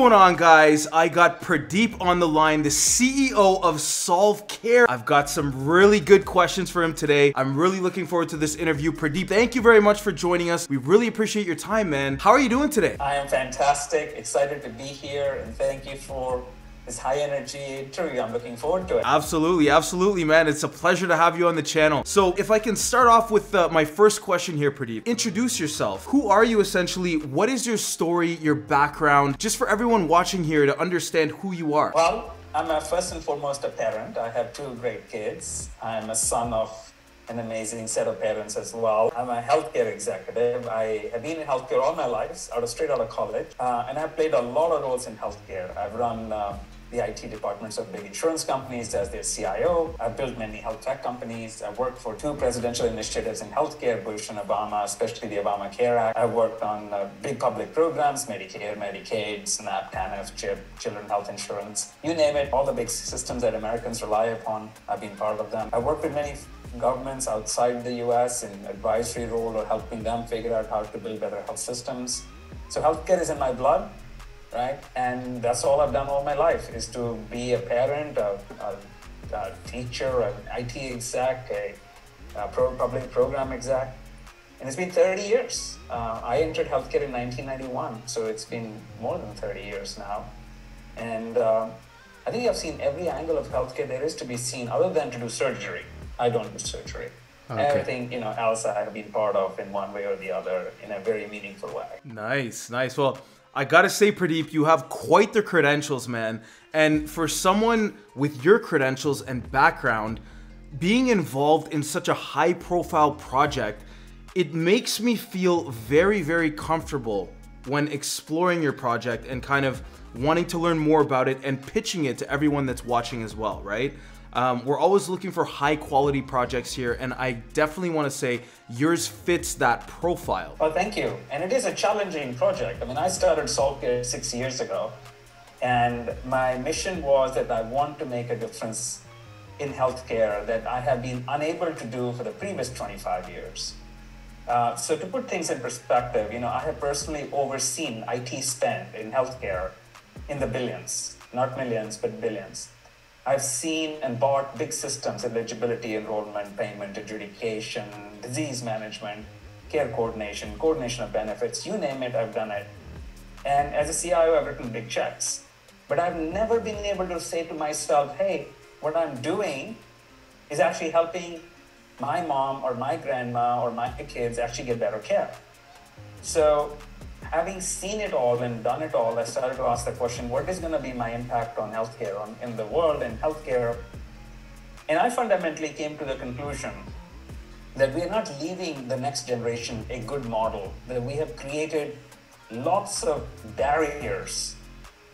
What's going on, guys? I got Pradeep on the line, the CEO of Solve Care. I've got some really good questions for him today. I'm really looking forward to this interview. Pradeep, thank you very much for joining us. We really appreciate your time, man. How are you doing today? I am fantastic, excited to be here, and thank you for this high energy interview. I'm looking forward to it. Absolutely, absolutely, man. It's a pleasure to have you on the channel. So, if I can start off with uh, my first question here, Pradeep. Introduce yourself. Who are you essentially? What is your story, your background, just for everyone watching here to understand who you are? Well, I'm a first and foremost a parent. I have two great kids. I'm a son of an amazing set of parents as well. I'm a healthcare executive. I have been in healthcare all my life, out of straight out of college, uh, and I've played a lot of roles in healthcare. I've run uh, the IT departments of big insurance companies as their CIO. I've built many health tech companies. I've worked for two presidential initiatives in healthcare, Bush and Obama, especially the Obamacare Act. I've worked on uh, big public programs, Medicare, Medicaid, SNAP, TANF, CHIP, Children Health Insurance, you name it, all the big systems that Americans rely upon. I've been part of them. I've worked with many governments outside the US in advisory role or helping them figure out how to build better health systems. So healthcare is in my blood right? And that's all I've done all my life is to be a parent, a, a, a teacher, an IT exec, a, a pro, public program exec. And it's been 30 years. Uh, I entered healthcare in 1991, so it's been more than 30 years now. And uh, I think I've seen every angle of healthcare there is to be seen, other than to do surgery. I don't do surgery. Okay. Everything you know else I have been part of in one way or the other in a very meaningful way. Nice, nice. Well, I gotta say, Pradeep, you have quite the credentials, man. And for someone with your credentials and background, being involved in such a high profile project, it makes me feel very, very comfortable when exploring your project and kind of wanting to learn more about it and pitching it to everyone that's watching as well, right? Um, we're always looking for high quality projects here, and I definitely want to say yours fits that profile. Well, thank you. And it is a challenging project. I mean, I started SolveCare six years ago, and my mission was that I want to make a difference in healthcare that I have been unable to do for the previous 25 years. Uh, so to put things in perspective, you know, I have personally overseen IT spend in healthcare in the billions, not millions, but billions. I've seen and bought big systems, eligibility, enrollment, payment, adjudication, disease management, care coordination, coordination of benefits, you name it, I've done it. And as a CIO, I've written big checks. But I've never been able to say to myself, hey, what I'm doing is actually helping my mom or my grandma or my kids actually get better care. So having seen it all and done it all, I started to ask the question, what is going to be my impact on healthcare on, in the world and healthcare? And I fundamentally came to the conclusion that we are not leaving the next generation a good model, that we have created lots of barriers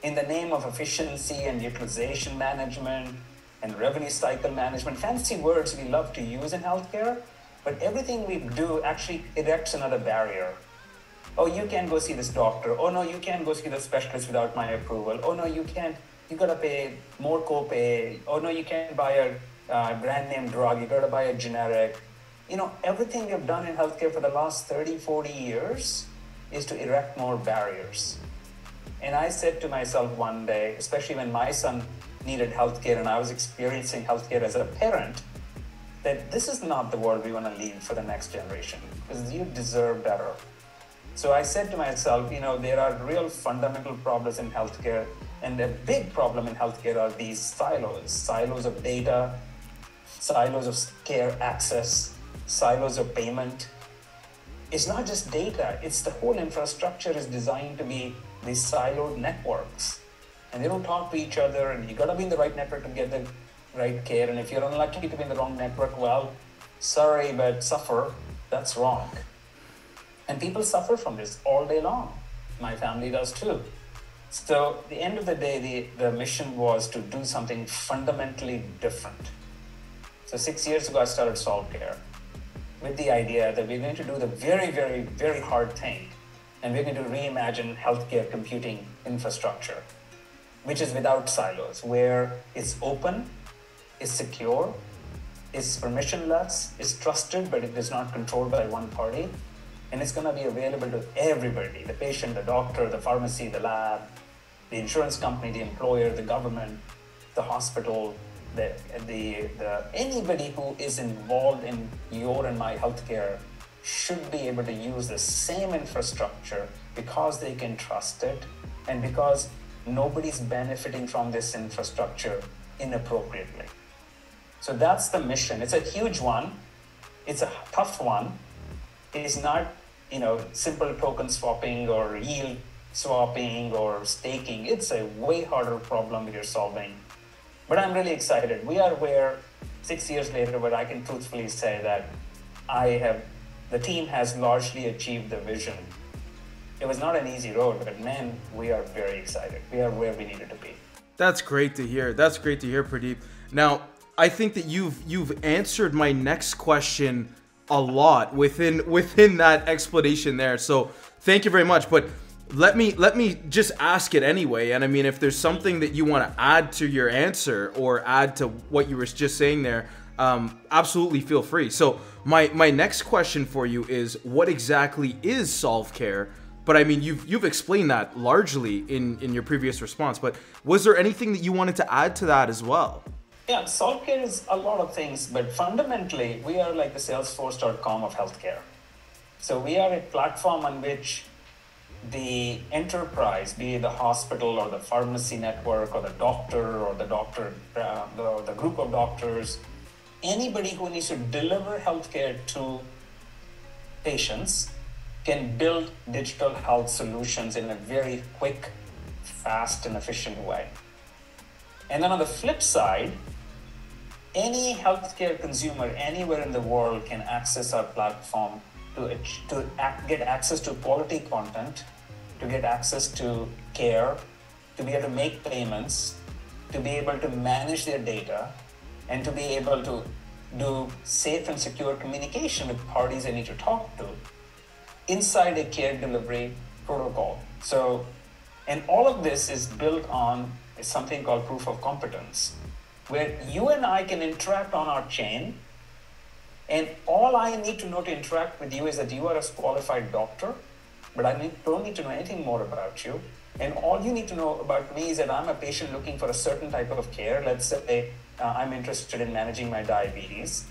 in the name of efficiency and utilization management and revenue cycle management, fancy words we love to use in healthcare, but everything we do actually erects another barrier oh, you can't go see this doctor. Oh, no, you can't go see the specialist without my approval. Oh, no, you can't, you gotta pay more copay. Oh, no, you can't buy a uh, brand name drug. You gotta buy a generic. You know, everything we've done in healthcare for the last 30, 40 years is to erect more barriers. And I said to myself one day, especially when my son needed healthcare and I was experiencing healthcare as a parent, that this is not the world we want to leave for the next generation because you deserve better. So I said to myself, you know, there are real fundamental problems in healthcare, and a big problem in healthcare are these silos silos of data, silos of care access, silos of payment. It's not just data, it's the whole infrastructure is designed to be these siloed networks. And they don't talk to each other, and you gotta be in the right network to get the right care. And if you're unlucky to be in the wrong network, well, sorry, but suffer. That's wrong. And people suffer from this all day long. My family does too. So, the end of the day, the, the mission was to do something fundamentally different. So, six years ago, I started Solve Care with the idea that we're going to do the very, very, very hard thing. And we're going to reimagine healthcare computing infrastructure, which is without silos, where it's open, it's secure, it's permissionless, it's trusted, but it is not controlled by one party, and it's going to be available to everybody the patient, the doctor, the pharmacy, the lab, the insurance company, the employer, the government, the hospital, the, the, the anybody who is involved in your and my healthcare should be able to use the same infrastructure because they can trust it and because nobody's benefiting from this infrastructure inappropriately. So that's the mission. It's a huge one. It's a tough one. It is not, you know, simple token swapping or yield swapping or staking. It's a way harder problem you're solving. But I'm really excited. We are where six years later, where I can truthfully say that I have, the team has largely achieved the vision. It was not an easy road, but man, we are very excited. We are where we needed to be. That's great to hear. That's great to hear, Pradeep. Now, I think that you've you've answered my next question a lot within within that explanation there. So thank you very much. But let me let me just ask it anyway. And I mean, if there's something that you want to add to your answer or add to what you were just saying there, um, absolutely feel free. So my my next question for you is, what exactly is Solve Care? But I mean, you've you've explained that largely in in your previous response. But was there anything that you wanted to add to that as well? Yeah, SolveCare is a lot of things, but fundamentally, we are like the Salesforce.com of healthcare. So we are a platform on which the enterprise, be it the hospital or the pharmacy network or the doctor or the doctor, uh, the, the group of doctors, anybody who needs to deliver healthcare to patients can build digital health solutions in a very quick, fast, and efficient way. And then on the flip side, any healthcare consumer anywhere in the world can access our platform to, to get access to quality content, to get access to care, to be able to make payments, to be able to manage their data, and to be able to do safe and secure communication with parties they need to talk to inside a care delivery protocol. So, and all of this is built on something called proof of competence where you and I can interact on our chain. And all I need to know to interact with you is that you are a qualified doctor, but I don't need to know anything more about you. And all you need to know about me is that I'm a patient looking for a certain type of care. Let's say uh, I'm interested in managing my diabetes.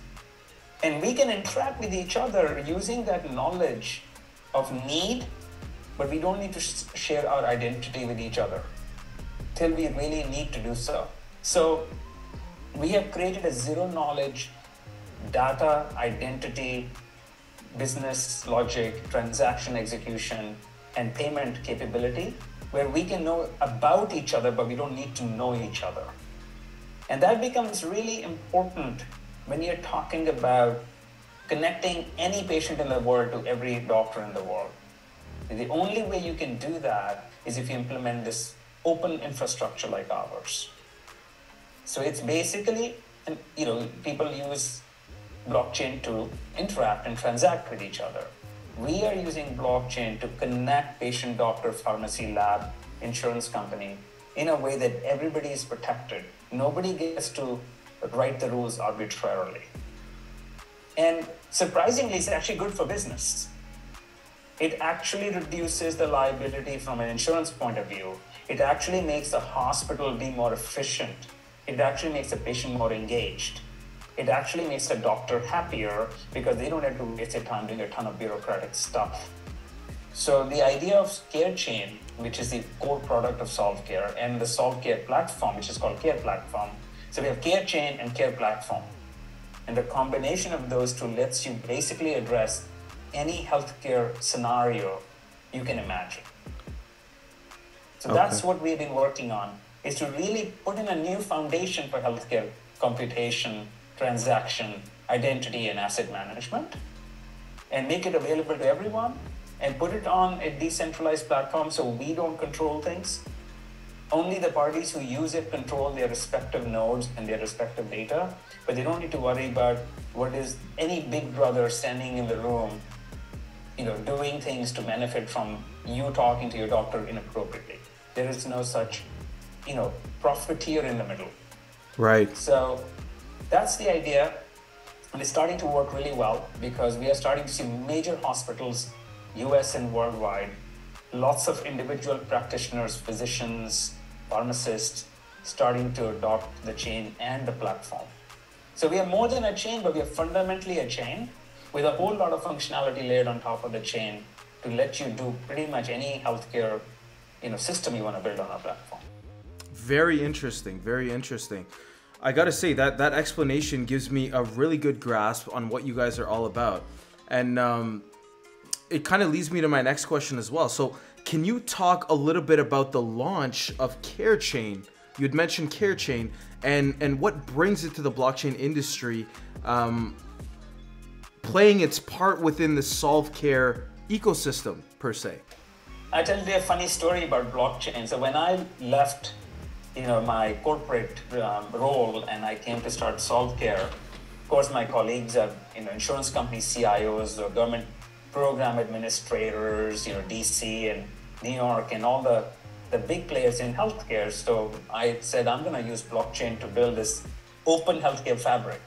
And we can interact with each other using that knowledge of need, but we don't need to sh- share our identity with each other till we really need to do so. So we have created a zero knowledge data identity business logic transaction execution and payment capability where we can know about each other but we don't need to know each other. And that becomes really important when you're talking about connecting any patient in the world to every doctor in the world. The only way you can do that is if you implement this open infrastructure like ours so it's basically, you know, people use blockchain to interact and transact with each other. We are using blockchain to connect patient, doctor, pharmacy, lab, insurance company in a way that everybody is protected. Nobody gets to write the rules arbitrarily. And surprisingly, it's actually good for business. It actually reduces the liability from an insurance point of view. It actually makes the hospital be more efficient it actually makes the patient more engaged. It actually makes the doctor happier because they don't have to waste their time doing a ton of bureaucratic stuff. So the idea of care chain, which is the core product of SolveCare, and the SolveCare platform, which is called Care Platform. So we have care chain and Care Platform. And the combination of those two lets you basically address any healthcare scenario you can imagine. So okay. that's what we've been working on is to really put in a new foundation for healthcare computation, transaction, identity, and asset management, and make it available to everyone and put it on a decentralized platform so we don't control things. Only the parties who use it control their respective nodes and their respective data, but they don't need to worry about what is any big brother standing in the room, you know, doing things to benefit from you talking to your doctor inappropriately. There is no such you know, profiteer in the middle. Right. So that's the idea. And it's starting to work really well because we are starting to see major hospitals, US and worldwide, lots of individual practitioners, physicians, pharmacists starting to adopt the chain and the platform. So we are more than a chain, but we are fundamentally a chain with a whole lot of functionality layered on top of the chain to let you do pretty much any healthcare you know, system you want to build on our platform. Very interesting. Very interesting. I gotta say that that explanation gives me a really good grasp on what you guys are all about, and um, it kind of leads me to my next question as well. So, can you talk a little bit about the launch of CareChain? You had mentioned CareChain, and and what brings it to the blockchain industry, um, playing its part within the Solve Care ecosystem per se. I tell you a funny story about blockchain. So when I left, you know, my corporate um, role and I came to start Solve Care, of course, my colleagues are, you know, insurance company CIOs or government program administrators, you know, DC and New York and all the, the big players in healthcare. So I said, I'm going to use blockchain to build this open healthcare fabric.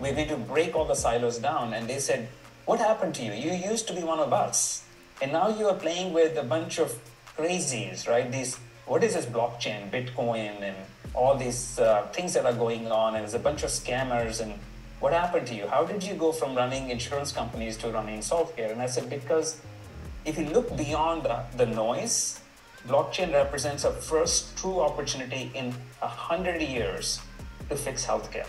We're going to break all the silos down. And they said, what happened to you? You used to be one of us. And now you are playing with a bunch of crazies, right? These, what is this blockchain, Bitcoin, and all these uh, things that are going on, and there's a bunch of scammers and what happened to you? How did you go from running insurance companies to running software? And I said, because if you look beyond the, the noise, blockchain represents a first true opportunity in a hundred years to fix healthcare.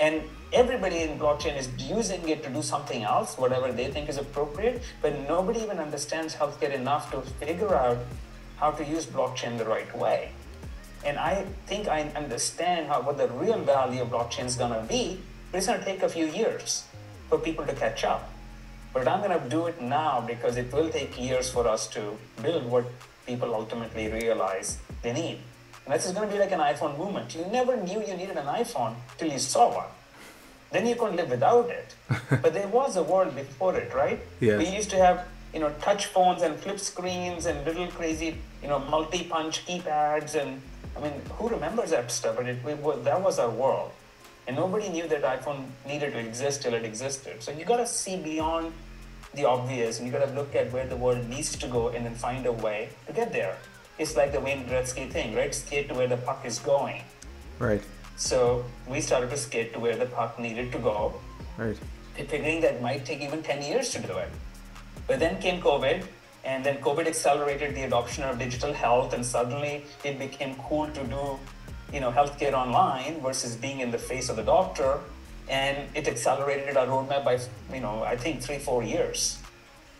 And everybody in blockchain is using it to do something else, whatever they think is appropriate, but nobody even understands healthcare enough to figure out how to use blockchain the right way. And I think I understand how, what the real value of blockchain is going to be but it's going to take a few years for people to catch up. But I'm going to do it now because it will take years for us to build what people ultimately realize they need. And this is going to be like an iPhone movement. You never knew you needed an iPhone till you saw one. Then you couldn't live without it. but there was a world before it, right? Yes. We used to have, you know, touch phones and flip screens and little crazy, you know, multi-punch keypads and I mean, who remembers that stuff? But it, we, that was our world. And nobody knew that iPhone needed to exist till it existed. So you got to see beyond the obvious and you got to look at where the world needs to go and then find a way to get there. It's like the Wayne Gretzky thing, right? Skate to where the puck is going. Right. So we started to skate to where the puck needed to go. Right. Figuring that might take even 10 years to do it. But then came COVID, and then COVID accelerated the adoption of digital health, and suddenly it became cool to do you know, healthcare online versus being in the face of the doctor. And it accelerated our roadmap by, you know, I think three, four years.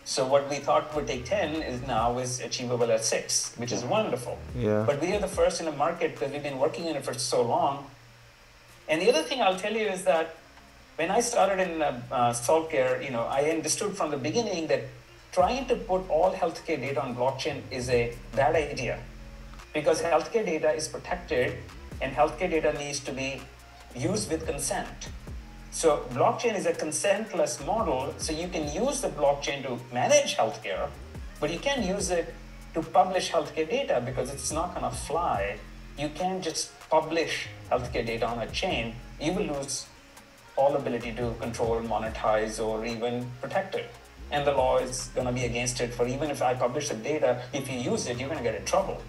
So what we thought would take 10 is now is achievable at six, which is wonderful. Yeah. But we are the first in the market because we've been working in it for so long. And the other thing I'll tell you is that when I started in uh, uh, you know, I understood from the beginning that trying to put all healthcare data on blockchain is a bad idea because healthcare data is protected and healthcare data needs to be used with consent. So blockchain is a consentless model, so you can use the blockchain to manage healthcare, but you can't use it to publish healthcare data because it's not going to fly. You can't just publish healthcare data on a chain. You will lose all ability to control, monetize, or even protect it. And the law is going to be against it for even if I publish the data, if you use it, you're going to get in trouble.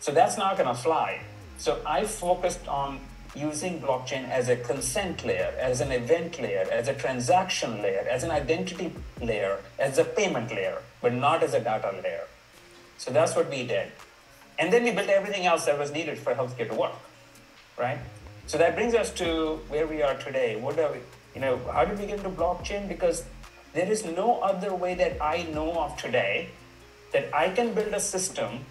So that's not going to fly. So I focused on using blockchain as a consent layer, as an event layer, as a transaction layer, as an identity layer, as a payment layer, but not as a data layer. So that's what we did. And then we built everything else that was needed for healthcare to work, right? So that brings us to where we are today. What are we, you know, how did we get into blockchain? Because there is no other way that I know of today that I can build a system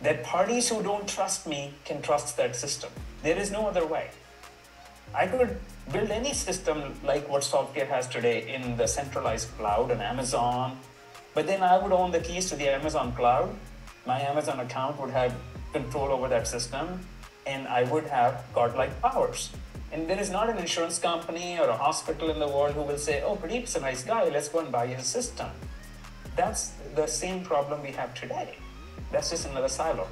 that parties who don't trust me can trust that system. There is no other way. I could build any system like what SolveCare has today in the centralized cloud and Amazon, but then I would own the keys to the Amazon cloud. My Amazon account would have control over that system, and I would have godlike powers. And there is not an insurance company or a hospital in the world who will say, oh, Pradeep's a nice guy, let's go and buy his system. That's the same problem we have today. That's just another silo.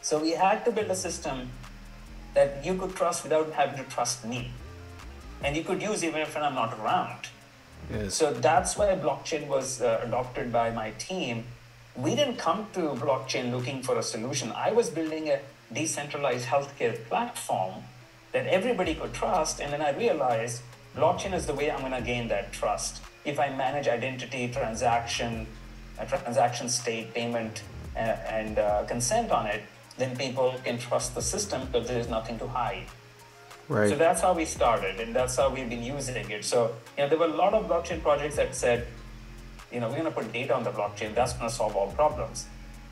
So we had to build a system that you could trust without having to trust me. And you could use even if I'm not around. Yes. So that's why blockchain was uh, adopted by my team. We didn't come to blockchain looking for a solution. I was building a decentralized healthcare platform that everybody could trust. And then I realized blockchain is the way I'm going to gain that trust. If I manage identity, transaction, uh, transaction state, payment, uh, and uh, consent on it, then people can trust the system because there's nothing to hide. Right. So that's how we started, and that's how we've been using it. So, you know, there were a lot of blockchain projects that said, you know, we're going to put data on the blockchain. That's going to solve all problems.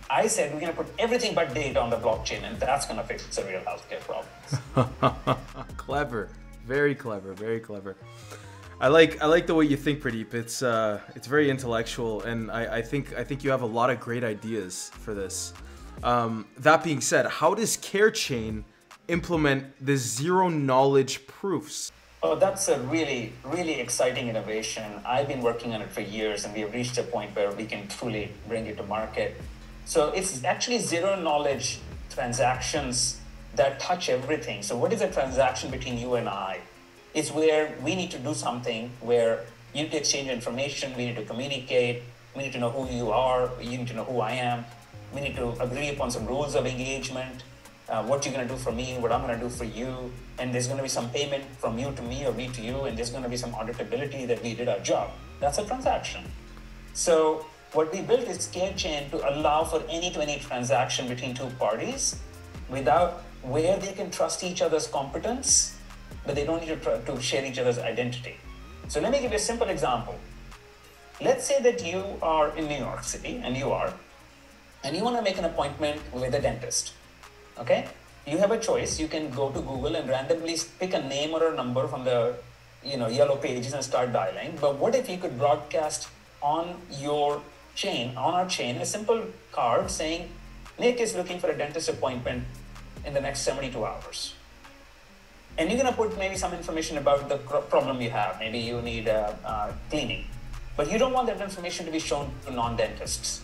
I said we're going to put everything but data on the blockchain, and that's going to fix the real healthcare problems. clever, very clever, very clever. I like I like the way you think, Pradeep. It's uh, it's very intellectual, and I, I think I think you have a lot of great ideas for this. Um, that being said, how does CareChain implement the zero knowledge proofs? Oh, that's a really, really exciting innovation. I've been working on it for years, and we have reached a point where we can truly bring it to market. So it's actually zero knowledge transactions that touch everything. So, what is a transaction between you and I? It's where we need to do something where you need to exchange information, we need to communicate, we need to know who you are, you need to know who I am, we need to agree upon some rules of engagement uh, what you're going to do for me, what I'm going to do for you, and there's going to be some payment from you to me or me to you, and there's going to be some auditability that we did our job. That's a transaction. So what we built is CareChain to allow for any to any transaction between two parties without where they can trust each other's competence, but they don't need to, to share each other's identity. So let me give you a simple example. Let's say that you are in New York City, and you are, and you want to make an appointment with a dentist okay you have a choice you can go to google and randomly pick a name or a number from the you know yellow pages and start dialing but what if you could broadcast on your chain on our chain a simple card saying nick is looking for a dentist appointment in the next 72 hours. And you're going to put maybe some information about the problem you have. Maybe you need uh, uh, cleaning. But you don't want that information to be shown to non-dentists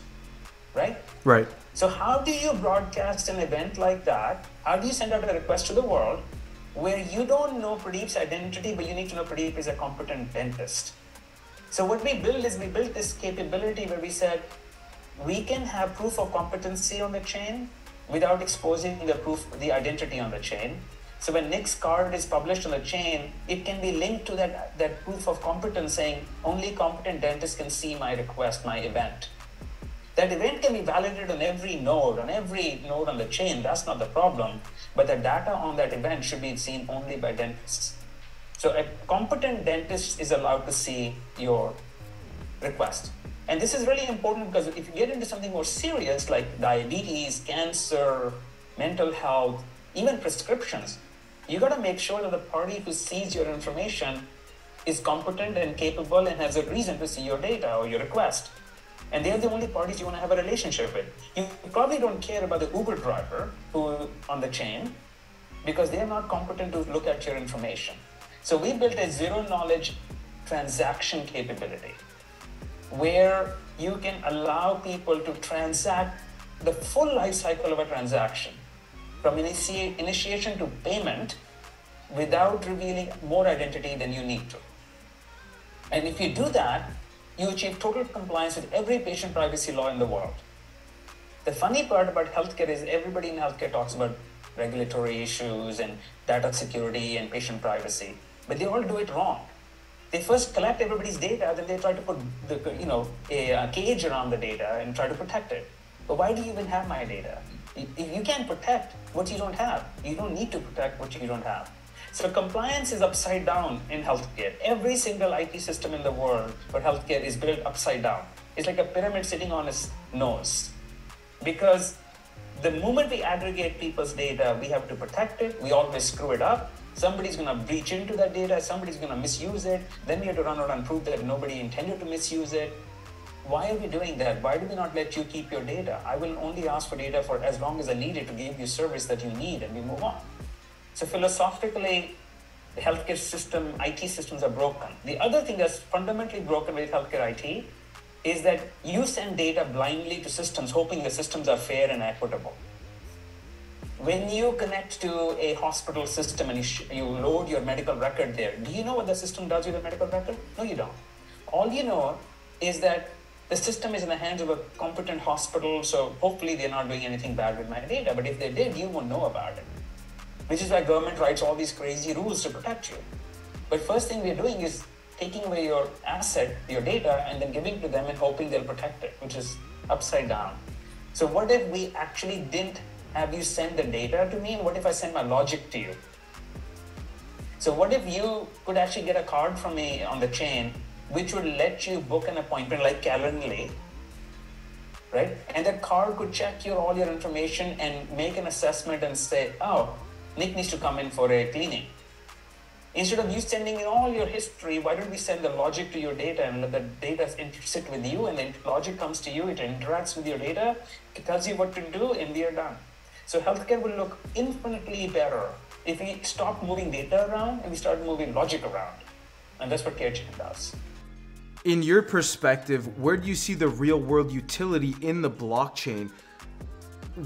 right? Right. So, how do you broadcast an event like that? How do you send out a request to the world where you don't know Pradeep's identity, but you need to know Pradeep is a competent dentist? So, what we built is we built this capability where we said we can have proof of competency on the chain without exposing the proof, the identity on the chain. So when Nick's card is published on the chain, it can be linked to that, that proof of competence saying only competent dentists can see my request, my event. That event can be validated on every node, on every node on the chain. That's not the problem. But the data on that event should be seen only by dentists. So a competent dentist is allowed to see your request. And this is really important because if you get into something more serious like diabetes, cancer, mental health, even prescriptions, you got to make sure that the party who sees your information is competent and capable and has a reason to see your data or your request and they're the only parties you want to have a relationship with. You probably don't care about the Uber driver who on the chain because they're not competent to look at your information. So we built a zero knowledge transaction capability where you can allow people to transact the full life cycle of a transaction from initi- initiation to payment without revealing more identity than you need to. And if you do that, you achieve total compliance with every patient privacy law in the world. The funny part about healthcare is everybody in healthcare talks about regulatory issues and data security and patient privacy, but they all do it wrong. They first collect everybody's data, then they try to put the, you know a, a cage around the data and try to protect it. But why do you even have my data? If you can't protect what you don't have, you don't need to protect what you don't have. So compliance is upside down in healthcare. Every single IT system in the world for healthcare is built upside down. It's like a pyramid sitting on its nose. Because the moment we aggregate people's data, we have to protect it. We always screw it up. Somebody's going to breach into that data. Somebody's going to misuse it. Then we have to run out and prove that nobody intended to misuse it. Why are we doing that? Why do we not let you keep your data? I will only ask for data for as long as I need it to give you service that you need, and we move on. So philosophically, the healthcare system, IT systems are broken. The other thing that's fundamentally broken with healthcare IT is that you send data blindly to systems, hoping the systems are fair and equitable. When you connect to a hospital system and you, load your medical record there, do you know what the system does with the medical record? No, you don't. all you know is that the system is in the hands of a competent hospital, so hopefully they're not doing anything bad with my data. But if they did, you won't know about it. Which is why government writes all these crazy rules to protect you. But first thing we're doing is taking away your asset, your data, and then giving it to them and hoping they'll protect it, which is upside down. So what if we actually didn't have you sent the data to me? What if I send my logic to you? So what if you could actually get a card from me on the chain, which would let you book an appointment like Calendly, right? And that card could check your all your information and make an assessment and say, oh, Nick needs to come in for a cleaning. Instead of you sending in all your history, why don't we send the logic to your data and let the data sit with you and then logic comes to you, it interacts with your data, it tells you what to do, and we are done. So healthcare will look infinitely better if we stop moving data around and we start moving logic around. And that's what CareChain does. In your perspective, where do you see the real world utility in the blockchain?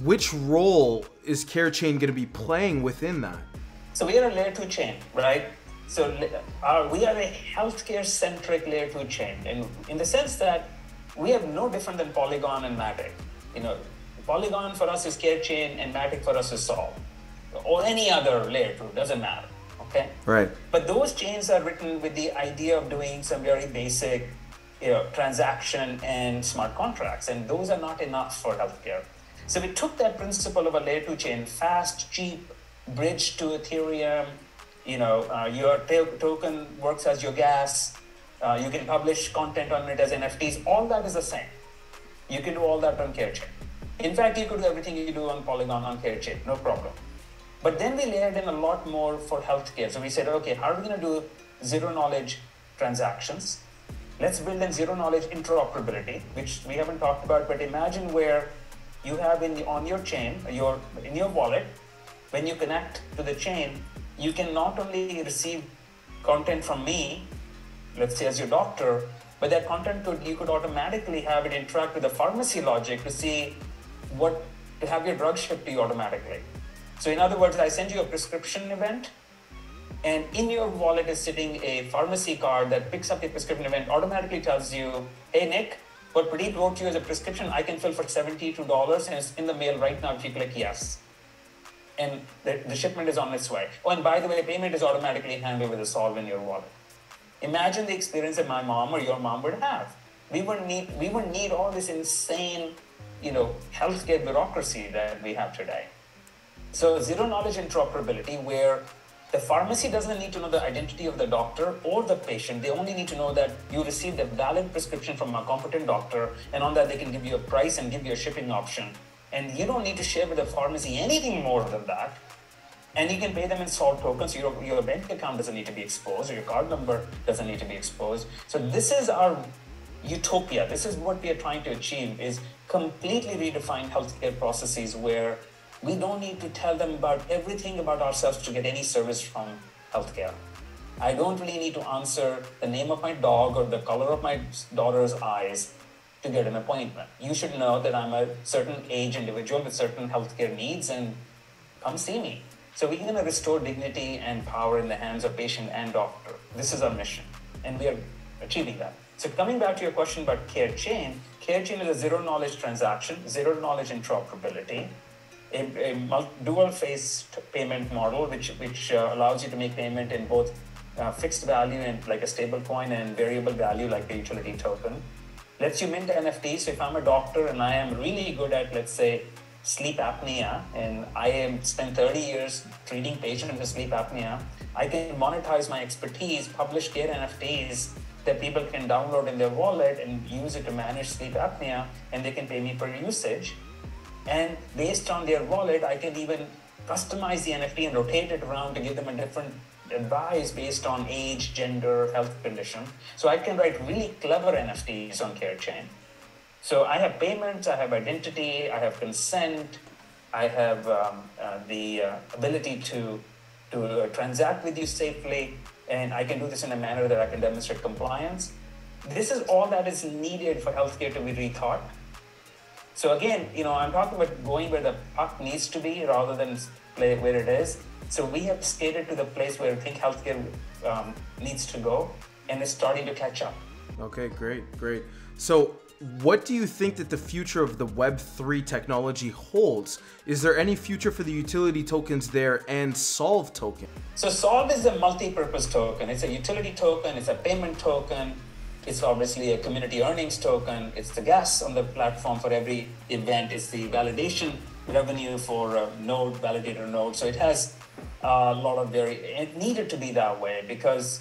Which role is CareChain going to be playing within that? So we are a layer two chain, right? So our, uh, we are a healthcare centric layer two chain, and in the sense that we have no different than Polygon and Matic. You know, Polygon for us is CareChain, and Matic for us is Sol, or any other layer two. Doesn't matter. Okay. Right. But those chains are written with the idea of doing some very basic, you know, transaction and smart contracts, and those are not enough for healthcare. So we took that principle of a layer two chain, fast, cheap, bridge to Ethereum. You know, uh, your token works as your gas. Uh, you can publish content on it as NFTs. All that is the same. You can do all that on CareChain. In fact, you could do everything you do on Polygon on CareChain, no problem. But then we layered in a lot more for healthcare. So we said, okay, how are we going to do zero knowledge transactions? Let's build in zero knowledge interoperability, which we haven't talked about. But imagine where you have in on your chain, your in your wallet, when you connect to the chain, you can not only receive content from me, let's say as your doctor, but that content could you could automatically have it interact with the pharmacy logic to see what to have your drug shipped to you automatically. So in other words, I send you a prescription event, and in your wallet is sitting a pharmacy card that picks up the prescription event, automatically tells you, hey Nick, what Pradeep wrote you as a prescription, I can fill for $72 and it's in the mail right now if you click yes. And the, the shipment is on its way. Oh, and by the way, the payment is automatically handled with a solve in your wallet. Imagine the experience that my mom or your mom would have. We wouldn't need we wouldn't need all this insane, you know, healthcare bureaucracy that we have today. So zero knowledge interoperability where the pharmacy doesn't need to know the identity of the doctor or the patient. They only need to know that you received a valid prescription from a competent doctor, and on that, they can give you a price and give you a shipping option. And you don't need to share with the pharmacy anything more than that. And you can pay them in SOL tokens. Your, your bank account doesn't need to be exposed, or your card number doesn't need to be exposed. So this is our utopia. This is what we are trying to achieve: is completely redefine healthcare processes where we don't need to tell them about everything about ourselves to get any service from healthcare. I don't really need to answer the name of my dog or the color of my daughter's eyes to get an appointment. You should know that I'm a certain age individual with certain healthcare needs and come see me. So we're going to restore dignity and power in the hands of patient and doctor. This is our mission, and we are achieving that. So coming back to your question about care chain is a zero knowledge transaction, zero knowledge interoperability a, a dual phase payment model, which, which uh, allows you to make payment in both uh, fixed value and like a stable coin and variable value like the utility token. Lets you mint NFTs. So if I'm a doctor and I am really good at, let's say, sleep apnea, and I am spent 30 years treating patients with sleep apnea, I can monetize my expertise, publish care NFTs that people can download in their wallet and use it to manage sleep apnea, and they can pay me per usage. And based on their wallet, I can even customize the NFT and rotate it around to give them a different advice based on age, gender, health condition. So I can write really clever NFTs on CareChain. So I have payments, I have identity, I have consent, I have um, uh, the uh, ability to, to uh, transact with you safely, and I can do this in a manner that I can demonstrate compliance. This is all that is needed for healthcare to be rethought. So again, you know, I'm talking about going where the puck needs to be rather than where it is. So we have skated to the place where I think healthcare um, needs to go, and it's starting to catch up. Okay, great, great. So, what do you think that the future of the Web3 technology holds? Is there any future for the utility tokens there and Solve token? So, Solve is a multi purpose token. It's a utility token, it's a payment token, it's obviously a community earnings token, it's the gas on the platform for every event, it's the validation revenue for a node, validator node. So, it has a lot of very, it needed to be that way because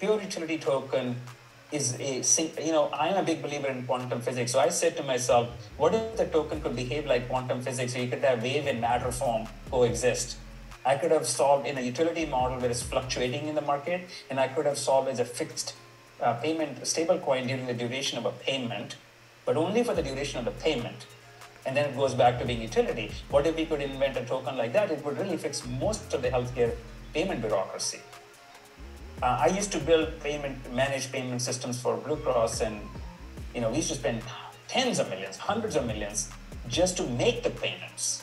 pure utility token is a you know i'm a big believer in quantum physics. So i said to myself what if the token could behave like quantum physics? So you could have wave and matter form coexist. I could have solved in a utility model where it's fluctuating in the market and i could have solved as a fixed uh, payment stable coin during the duration of a payment but only for the duration of the payment. And then it goes back to being utility. What if we could invent a token like that? It would really fix most of the healthcare payment bureaucracy uh, I used to build payment, manage payment systems for Blue Cross, and you know we used to spend tens of millions, hundreds of millions, just to make the payments.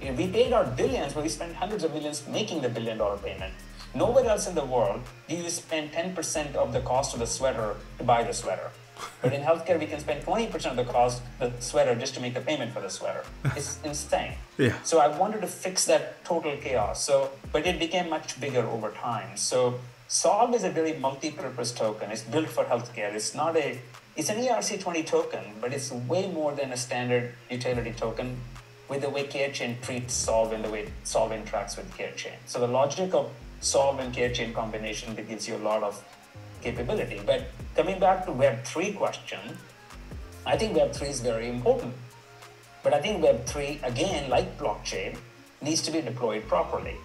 You know, we paid out billions, but we spent hundreds of millions making the billion dollar payment. Nowhere else in the world do you spend 10% of the cost of the sweater to buy the sweater. But in healthcare, we can spend 20% of the cost the sweater just to make the payment for the sweater. It's insane. Yeah. So I wanted to fix that total chaos. So, but it became much bigger over time. So Solve is a very multi-purpose token. It's built for healthcare. It's not a, it's an ERC20 token, but it's way more than a standard utility token with the way CareChain treats Solve and the way Solve interacts with CareChain. So the logic of Solve and CareChain combination that gives you a lot of capability. But coming back to Web3 question, I think Web3 is very important. But I think Web3, again, like blockchain, needs to be deployed properly.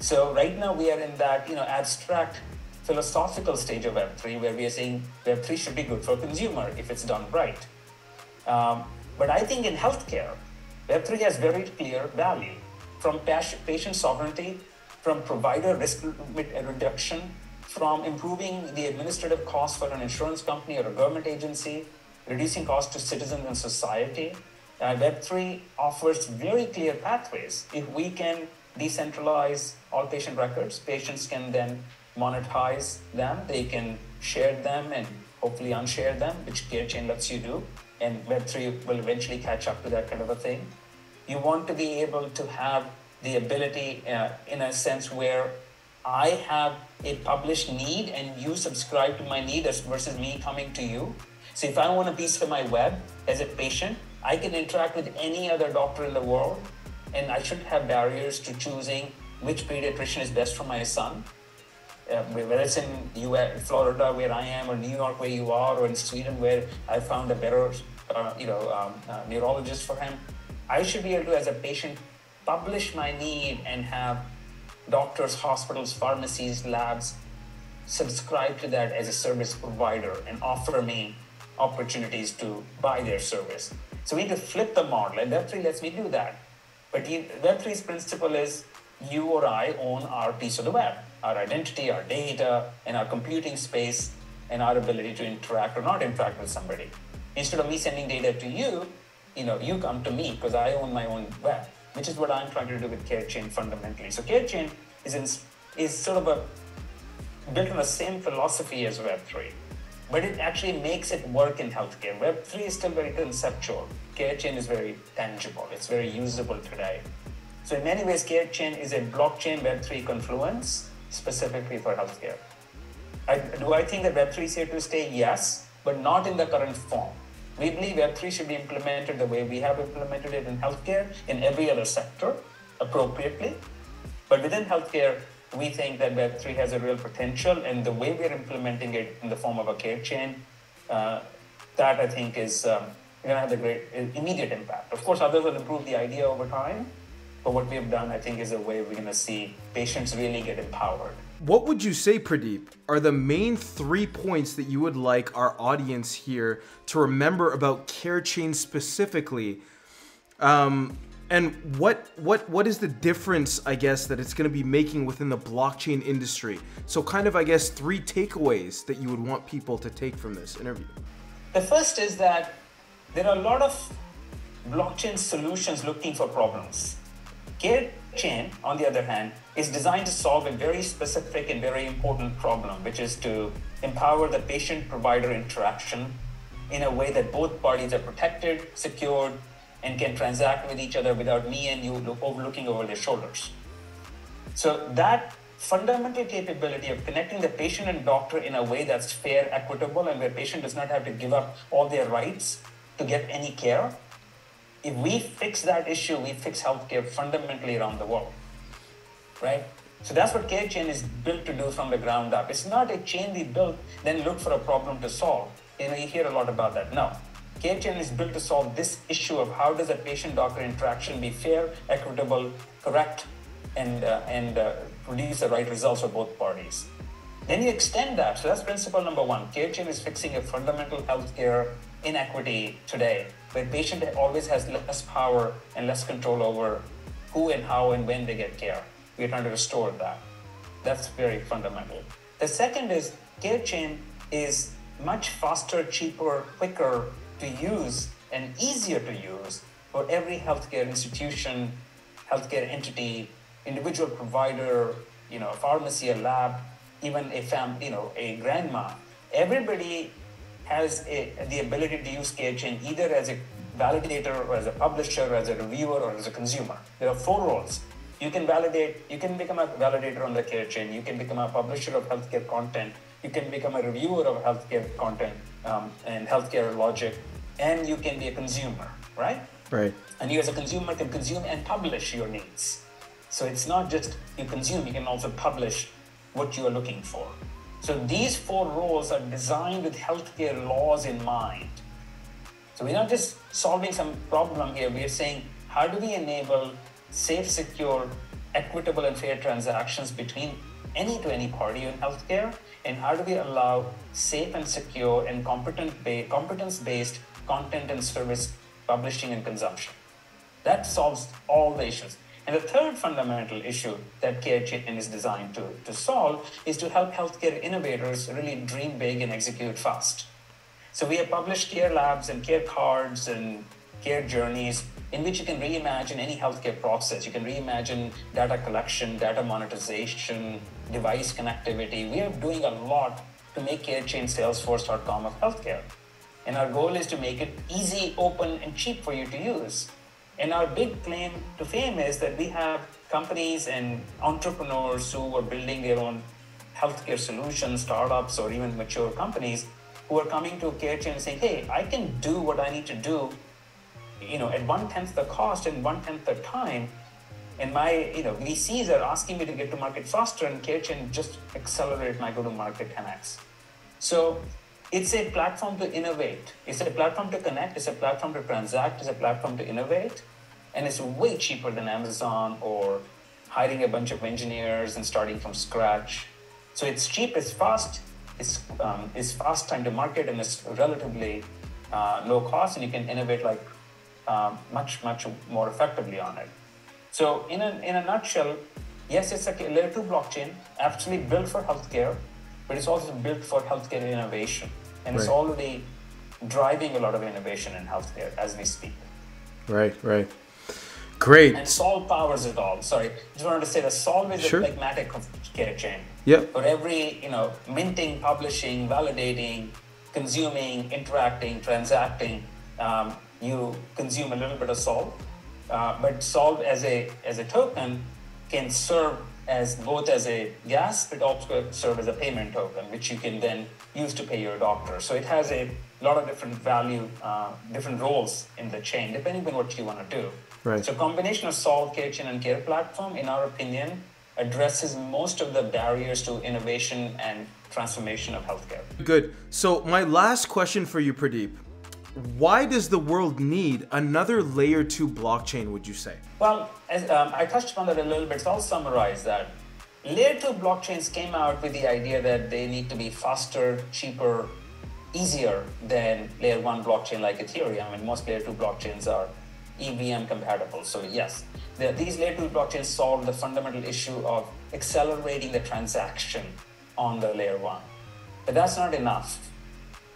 So right now we are in that you know abstract philosophical stage of Web3 where we are saying Web3 should be good for consumer if it's done right. Um, but I think in healthcare, Web3 has very clear value from patient sovereignty, from provider risk reduction, from improving the administrative costs for an insurance company or a government agency, reducing costs to citizens and society. Uh, Web3 offers very clear pathways. If we can decentralize all patient records. Patients can then monetize them. They can share them and hopefully unshare them, which CareChain lets you do. And Web3 will eventually catch up to that kind of a thing. You want to be able to have the ability, uh, in a sense, where I have a published need and you subscribe to my need versus me coming to you. So if I want a piece of my web as a patient, I can interact with any other doctor in the world and I shouldn't have barriers to choosing which pediatrician is best for my son. Uh, whether it's in US, Florida where I am, or New York where you are, or in Sweden where I found a better, uh, you know, um, uh, neurologist for him, I should be able to, as a patient, publish my need and have doctors, hospitals, pharmacies, labs subscribe to that as a service provider and offer me opportunities to buy their service. So we need to flip the model, and Web3 lets me do that. But Web3's principle is you or I own our piece of the web, our identity, our data, and our computing space, and our ability to interact or not interact with somebody. Instead of me sending data to you, you know, you come to me because I own my own web, which is what I'm trying to do with CareChain fundamentally. So CareChain is in, is sort of a built on the same philosophy as Web3 but it actually makes it work in healthcare. Web3 is still very conceptual. CareChain is very tangible. It's very usable today. So in many ways, CareChain is a blockchain Web3 confluence specifically for healthcare. I, do I think that Web3 is here to stay? Yes, but not in the current form. We believe Web3 should be implemented the way we have implemented it in healthcare, in every other sector, appropriately. But within healthcare, we think that Web3 has a real potential, and the way we're implementing it in the form of a CareChain, uh, that I think is um, going to have a great immediate impact. Of course, others will improve the idea over time, but what we have done, I think, is a way we're going to see patients really get empowered. What would you say, Pradeep, are the main three points that you would like our audience here to remember about care CareChain specifically? Um, and what what what is the difference, I guess, that it's going to be making within the blockchain industry? So, kind of, I guess, three takeaways that you would want people to take from this interview. The first is that there are a lot of blockchain solutions looking for problems. Care, chain, on the other hand, is designed to solve a very specific and very important problem, which is to empower the patient provider interaction in a way that both parties are protected, secured, and can transact with each other without me and you look, looking over their shoulders. So that fundamental capability of connecting the patient and doctor in a way that's fair, equitable, and where patient does not have to give up all their rights to get any care. If we fix that issue, we fix healthcare fundamentally around the world, right? So that's what Care Chain is built to do from the ground up. It's not a chain we built, then look for a problem to solve. You know, you hear a lot about that. No. Care Chain is built to solve this issue of how does a patient-doctor interaction be fair, equitable, correct, and, uh, and uh, produce the right results for both parties. Then you extend that. So that's principle number one. Care Chain is fixing a fundamental healthcare inequity today, where patient always has less power and less control over who and how and when they get care. We're trying to restore that. That's very fundamental. The second is Care Chain is much faster, cheaper, quicker to use and easier to use for every healthcare institution, healthcare entity, individual provider, you know, a pharmacy, a lab, even a fam, you know, a grandma. Everybody has a, the ability to use CareChain either as a validator or as a publisher or as a reviewer or as a consumer. There are four roles. You can validate, you can become a validator on the CareChain, you can become a publisher of healthcare content, you can become a reviewer of healthcare content um, and healthcare logic, and you can be a consumer, right? Right. And you as a consumer can consume and publish your needs. So it's not just you consume, you can also publish what you are looking for. So these four roles are designed with healthcare laws in mind. So we're not just solving some problem here, we are saying how do we enable safe, secure, equitable, and fair transactions between any to any party in healthcare? And how do we allow safe and secure and competent ba- competence-based content and service publishing and consumption? That solves all the issues. And the third fundamental issue that CareChain is designed to, to solve is to help healthcare innovators really dream big and execute fast. So we have published care labs and care cards and care journeys in which you can reimagine any healthcare process. You can reimagine data collection, data monetization, device connectivity. We are doing a lot to make CareChain Salesforce.com of healthcare. And our goal is to make it easy, open, and cheap for you to use. And our big claim to fame is that we have companies and entrepreneurs who are building their own healthcare solutions, startups, or even mature companies who are coming to CareChain and saying, hey, I can do what I need to do, you know, at one tenth the cost and one tenth the time. And my, you know, VCs are asking me to get to market faster, and CareChain just accelerate my go-to-market 10x. So it's a platform to innovate. It's a platform to connect. It's a platform to transact. It's a platform to innovate and it's way cheaper than Amazon or hiring a bunch of engineers and starting from scratch. So it's cheap, it's fast, it's, um, it's fast time to market, and it's relatively uh, low cost, and you can innovate like uh, much, much more effectively on it. So in a, in a nutshell, yes, it's a layer two blockchain, actually built for healthcare, but it's also built for healthcare innovation, and right. it's already driving a lot of innovation in healthcare as we speak. Right, right. Great. And Solve powers it all. Sorry, just wanted to say that Solve is sure. a pragmatic care chain. Yep. For every, you know, minting, publishing, validating, consuming, interacting, transacting, um, you consume a little bit of Solve. Uh, but Solve as a as a token can serve as both as a gas, but also serve as a payment token, which you can then use to pay your doctor. So it has a lot of different value, uh, different roles in the chain, depending on what you want to do. Right. So combination of Solve, CareChain, and Care Platform, in our opinion, addresses most of the barriers to innovation and transformation of healthcare. Good. So my last question for you, Pradeep. Why does the world need another layer two blockchain, would you say? Well, as, um, I touched upon that a little bit, so I'll summarize that. Layer two blockchains came out with the idea that they need to be faster, cheaper, easier than layer one blockchain like Ethereum. I mean, most layer two blockchains are EVM compatible. So yes, the, these layer two blockchains solve the fundamental issue of accelerating the transaction on the layer one. But that's not enough.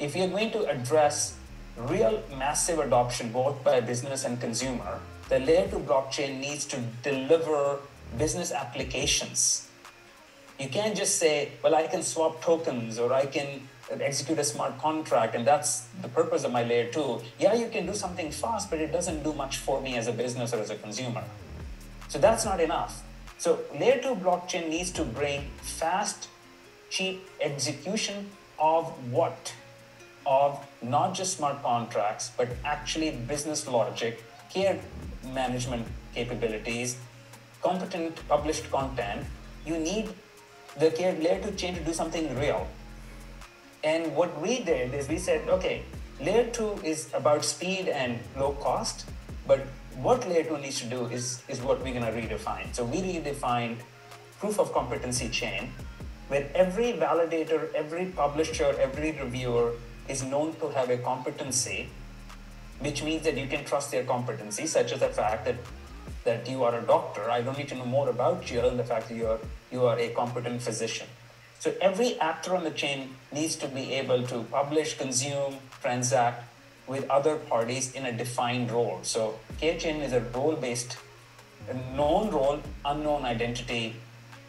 If you're going to address real massive adoption both by business and consumer, the layer 2 blockchain needs to deliver business applications. You can't just say, well, I can swap tokens or I can execute a smart contract and that's the purpose of my layer 2. Yeah, you can do something fast, but it doesn't do much for me as a business or as a consumer. So that's not enough. So layer 2 blockchain needs to bring fast, cheap execution of what? Of not just smart contracts, but actually business logic, care management capabilities, competent published content. You need the care layer 2 chain to do something real. And what we did is we said, okay, layer 2 is about speed and low cost, but what layer 2 needs to do is, is what we're to redefine. So we redefined proof of competency chain, where every validator, every publisher, every reviewer is known to have a competency, which means that you can trust their competency, such as the fact that that you are a doctor. I don't need to know more about you other than the fact that you are you are a competent physician. So every actor on the chain needs to be able to publish, consume, transact with other parties in a defined role. So CareChain is a role-based, known role, unknown identity,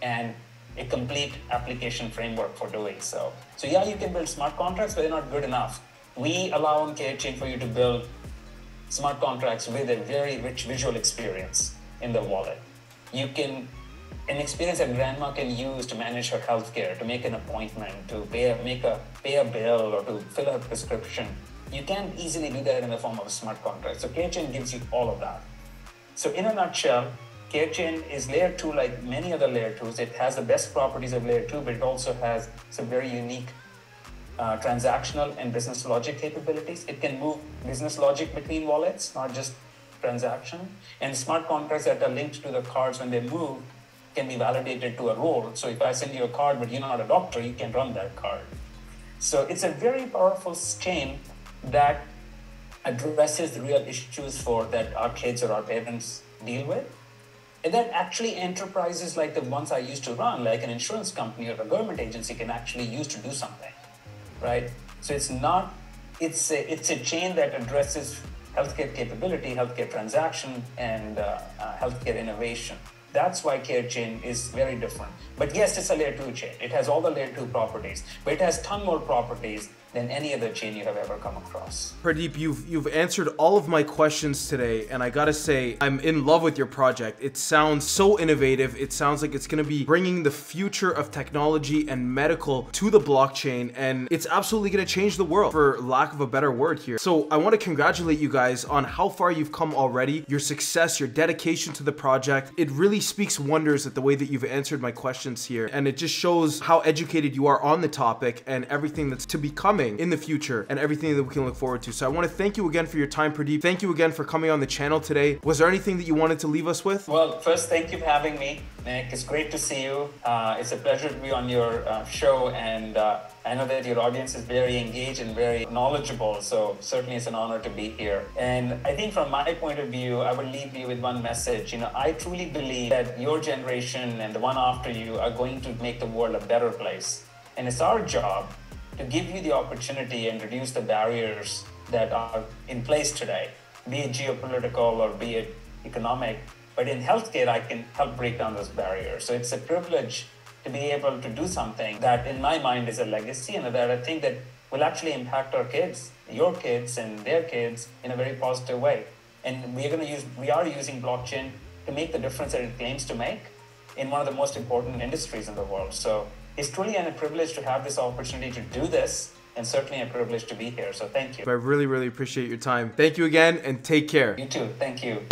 and a complete application framework for doing so. So yeah, you can build smart contracts, but they're not good enough. We allow on CareChain for you to build smart contracts with a very rich visual experience in the wallet. You can an experience that grandma can use to manage her healthcare, to make an appointment, to pay a, make a pay a bill, or to fill a prescription. You can't easily do that in the form of a smart contract. So CareChain gives you all of that. So in a nutshell, CareChain is layer two like many other layer twos. It has the best properties of layer two, but it also has some very unique uh, transactional and business logic capabilities. It can move business logic between wallets, not just transaction. And smart contracts that are linked to the cards when they move can be validated to a role. So if I send you a card, but you're not a doctor, you can run that card. So it's a very powerful chain that addresses the real issues for that our kids or our parents deal with. And that actually enterprises like the ones I used to run, like an insurance company or a government agency can actually use to do something, right? So it's not, it's a, it's a chain that addresses healthcare capability, healthcare transaction, and uh, uh, healthcare innovation. That's why care chain is very different. But yes, it's a layer 2 chain. It has all the layer 2 properties, but it has ton more properties than any other chain you have ever come across. Pradeep, you've you've answered all of my questions today, and I gotta say, I'm in love with your project. It sounds so innovative. It sounds like it's gonna be bringing the future of technology and medical to the blockchain, and it's absolutely gonna change the world, for lack of a better word here. So I want to congratulate you guys on how far you've come already, your success, your dedication to the project. It really speaks wonders at the way that you've answered my questions here, and it just shows how educated you are on the topic and everything that's to be coming in the future and everything that we can look forward to. So I want to thank you again for your time, Pradeep. Thank you again for coming on the channel today. Was there anything that you wanted to leave us with? Well, first, thank you for having me, Nick. It's great to see you. Uh, it's a pleasure to be on your uh, show, and uh, I know that your audience is very engaged and very knowledgeable. So certainly, it's an honor to be here. And I think, from my point of view, I will leave you with one message. You know, I truly believe that your generation and the one after you are going to make the world a better place. And it's our job to give you the opportunity and reduce the barriers that are in place today, be it geopolitical or be it economic. But in healthcare, I can help break down those barriers. So it's a privilege to be able to do something that, in my mind, is a legacy and that I think that will actually impact our kids, your kids, and their kids in a very positive way. And we're going to use, we are using blockchain to make the difference that it claims to make in one of the most important industries in the world. So it's truly a privilege to have this opportunity to do this and certainly a privilege to be here. So thank you. I really, really appreciate your time. Thank you again and take care. You too. Thank you.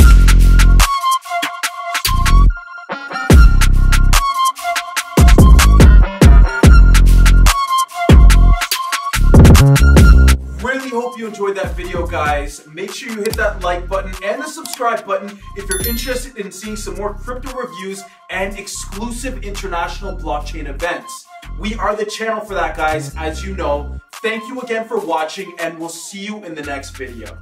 You enjoyed that video, guys. Make sure you hit that like button and the subscribe button if you're interested in seeing some more crypto reviews and exclusive international blockchain events. We are the channel for that, guys, as you know. Thank you again for watching, and we'll see you in the next video.